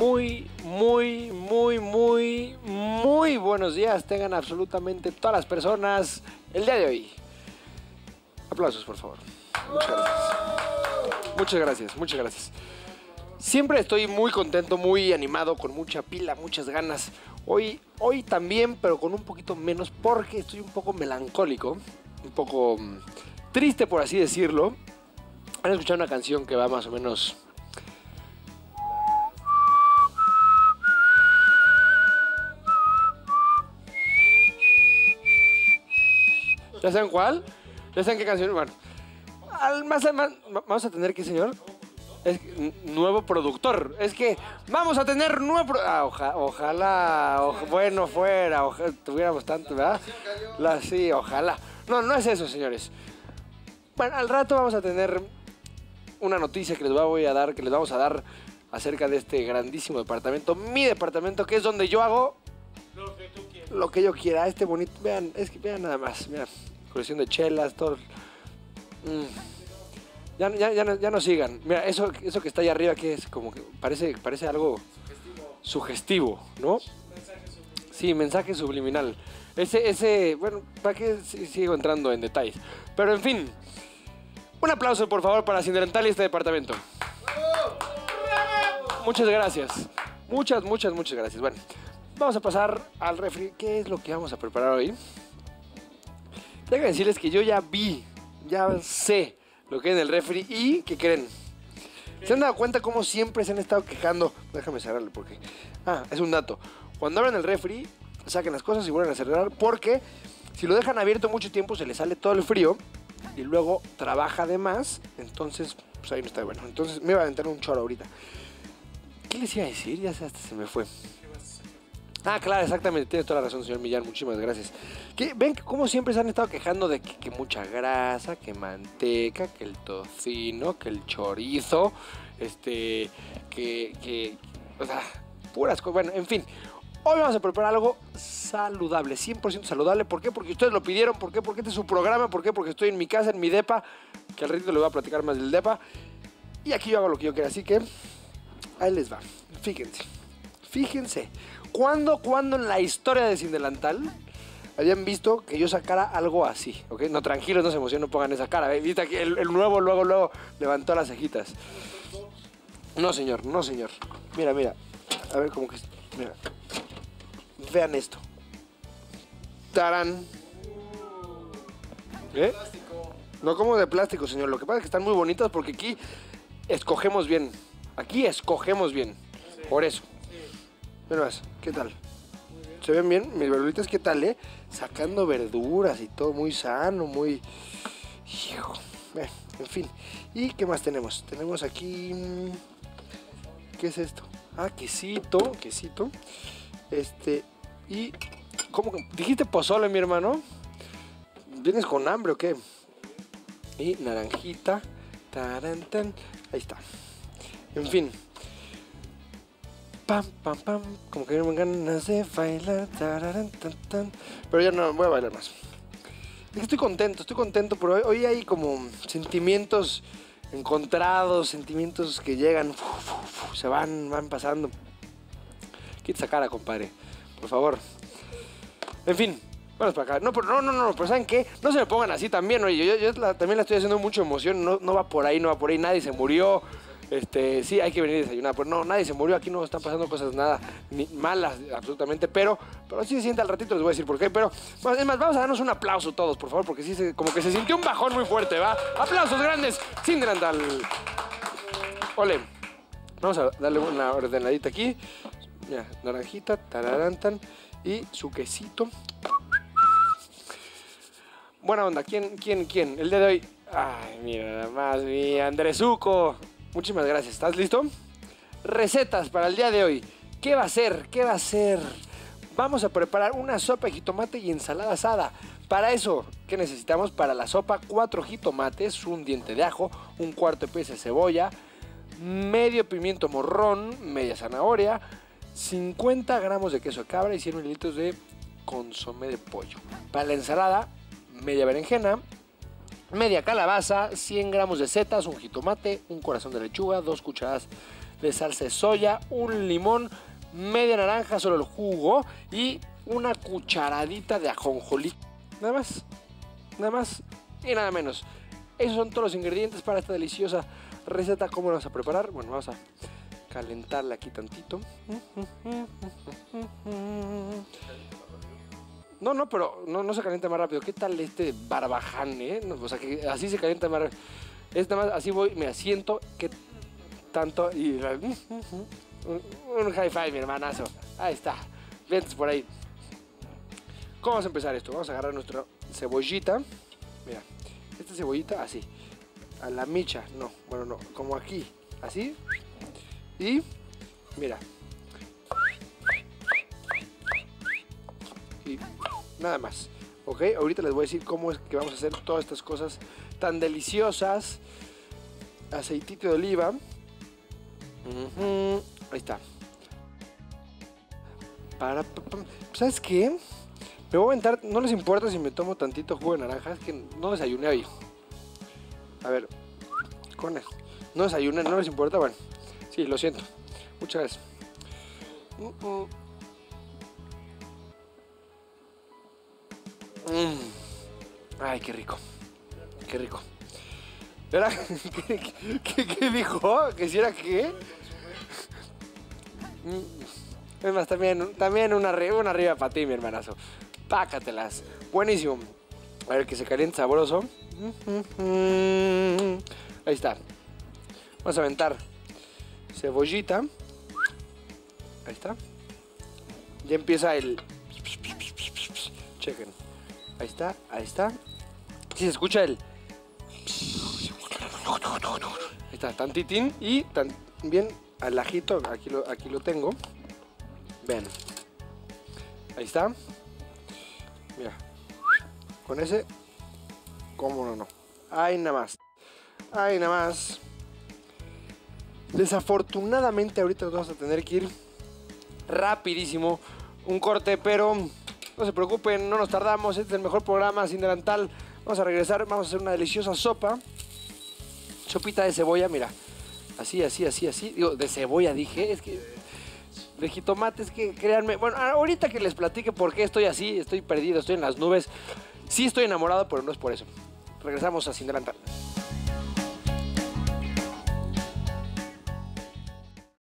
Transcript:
muy, muy, muy, muy, muy buenos días tengan absolutamente todas las personas el día de hoy. Aplausos, por favor. Muchas gracias. Muchas gracias, muchas gracias. Siempre estoy muy contento, muy animado, con mucha pila, muchas ganas. Hoy, hoy también, pero con un poquito menos porque estoy un poco melancólico, un poco mm, triste por así decirlo. Han escuchado una canción que va más o menos ¿Ya saben cuál? ¿Ya saben qué canción? Bueno, al más, más- vamos a tener que, señor, es que, nuevo productor. Es que vamos a tener nuevo... ah, oja- ojalá, oj- bueno fuera, ojalá tuviéramos tanto, ¿verdad? La, sí, ojalá. No, no es eso, señores. Bueno, al rato vamos a tener una noticia que les voy a dar, que les vamos a dar acerca de este grandísimo departamento, mi departamento, que es donde yo hago lo que yo quiera, este bonito, vean, es que vean nada más, vean, colección de chelas, todo. Mm. Ya, ya, ya, no, ya no sigan. Mira, eso, eso que está ahí arriba que es como que parece, parece algo sugestivo, ¿no? Sí, mensaje subliminal. Ese, ese, bueno, ¿para qué si- sigo entrando en detalles? Pero en fin, un aplauso por favor para Cinderental y este departamento. Muchas gracias. Muchas, muchas, muchas gracias. Bueno, vamos a pasar al refri. ¿Qué es lo que vamos a preparar hoy? Tengo que decirles que yo ya vi, ya sé lo que en el refri y ¿qué creen? ¿Se han dado cuenta cómo siempre se han estado quejando? Déjame cerrarlo porque... Ah, es un dato. Cuando abren el refri, saquen las cosas y vuelven a cerrar porque si lo dejan abierto mucho tiempo se le sale todo el frío y luego trabaja de más, entonces pues ahí no está bueno. Entonces me iba a aventar un choro ahorita. ¿Qué les iba a decir? Ya hasta se me fue. Ah, claro, exactamente. Tiene toda la razón, señor Millán. Muchísimas gracias. Que, Ven como siempre se han estado quejando de que, que mucha grasa, que manteca, que el tocino, que el chorizo, este, que, que, o sea, puras cosas. Bueno, en fin. Hoy vamos a preparar algo saludable, 100% saludable. ¿Por qué? Porque ustedes lo pidieron. ¿Por qué? Porque este es su programa. ¿Por qué? Porque estoy en mi casa, en mi depa. Que al ratito le voy a platicar más del depa. Y aquí yo hago lo que yo quiera. Así que ahí les va. Fíjense. Fíjense. ¿Cuándo, cuándo en la historia de Sin Delantal habían visto que yo sacara algo así? ¿Ok? No, tranquilos, no se emocionen, no pongan esa cara. Viste aquí el, nuevo luego, luego levantó las cejitas. No, señor, no, señor. Mira, mira. A ver, como que... Mira. Vean esto. Tarán. ¿Eh? No como de plástico, señor. Lo que pasa es que están muy bonitas porque aquí escogemos bien. Aquí escogemos bien. Por eso. Más, ¿qué tal? ¿Se ven bien? Mis verduritas, ¿qué tal, eh? Sacando verduras y todo muy sano, muy... Hijo. En fin. ¿Y qué más tenemos? Tenemos aquí... mm, ¿Qué es esto? Ah, quesito, quesito. Este... Y... ¿Cómo? ¿Dijiste pozole, mi hermano? ¿Vienes con hambre o qué? Y naranjita. Taran, tan. Ahí está. En fin. Pam, pam, pam. Como que no me ganas de bailar. tan, tan. Pero ya no voy a bailar más. Estoy contento, estoy contento, pero hoy, hay como sentimientos encontrados, sentimientos que llegan, se van, van pasando. Quita esa cara, compadre, por favor. En fin, vamos para acá. No, pero no, no, no, pero ¿saben qué? No se me pongan así también, oye, yo, yo la- también la estoy haciendo mucha emoción, no, no va por ahí, no va por ahí, nadie se murió. Este, sí, hay que venir a desayunar, pero no, nadie se murió, aquí no están pasando cosas nada malas, absolutamente, pero, pero sí se siente al ratito, les voy a decir por qué, pero, es más, vamos a darnos un aplauso todos, por favor, porque sí, se, como que se sintió un bajón muy fuerte, ¿va? Aplausos grandes, sin Grandal. Ole, vamos a darle una ordenadita aquí, mira, naranjita, tararantan, y su quesito. Buena onda, ¿quién, quién, quién? El día de hoy, ay, mira, nada más, mi Andresuco. Muchísimas gracias. ¿Estás listo? Recetas para el día de hoy. ¿Qué va a ser? ¿Qué va a ser? Vamos a preparar una sopa de jitomate y ensalada asada. Para eso, ¿qué necesitamos? Para la sopa, cuatro jitomates, un diente de ajo, un cuarto de pieza de cebolla, medio pimiento morrón, media zanahoria, 50 gramos de queso de cabra y 100 mililitros de consomé de pollo. Para la ensalada, media berenjena, media calabaza, 100 gramos de setas, un jitomate, un corazón de lechuga, dos cucharadas de salsa de soya, un limón, media naranja, solo el jugo y una cucharadita de ajonjolí. Nada más, nada más y nada menos. Esos son todos los ingredientes para esta deliciosa receta. ¿Cómo la vamos a preparar? Bueno, vamos a calentarla aquí tantito. No, no, pero no, se calienta más rápido. ¿Qué tal este barbaján, eh? O sea, que así se calienta más rápido. Es nada más, así voy, me asiento, que tanto, y un, un high five, mi hermanazo. Ahí está, vientos por ahí. ¿Cómo vamos a empezar esto? Vamos a agarrar nuestra cebollita. Mira, esta cebollita así. A la micha, no, bueno, no, como aquí, así. Y, mira. Y nada más. ¿Ok? Ahorita les voy a decir cómo es que vamos a hacer todas estas cosas tan deliciosas. Aceitito de oliva. Ahí está. ¿Sabes qué? Me voy a aventar, no les importa si me tomo tantito jugo de naranja, es que no desayuné hoy. A ver, con eso. No desayuné, no les importa, bueno. Sí, lo siento. Muchas gracias. Mm, mm. Mm. Ay, qué rico. Qué rico. ¿Verdad? ¿Qué, qué- qué- dijo? ¿Que si era qué? Mm. Es más, también, también una, una arriba para ti, mi hermanazo. Pácatelas. Buenísimo. A ver, que se caliente sabroso. Ahí está. Vamos a aventar cebollita. Ahí está. Ya empieza el... Chequen. Ahí está, ahí está. Si se escucha el... Ahí está, tantitín y también al ajito, aquí lo, aquí lo tengo. Ven. Ahí está. Mira. Con ese, cómo no, no. Ahí nada más. Ahí nada más. Desafortunadamente ahorita nos vamos a tener que ir rapidísimo. Un corte, pero no se preocupen, no nos tardamos. Este es el mejor programa sin delantal. Vamos a regresar, vamos a hacer una deliciosa sopa. Sopita de cebolla, mira. Así, así, así, así. Digo, de cebolla dije, es que de jitomate, es que créanme. Bueno, ahorita que les platique por qué estoy así, estoy perdido, estoy en las nubes. Sí estoy enamorado, pero no es por eso. Regresamos a Sin Delantal.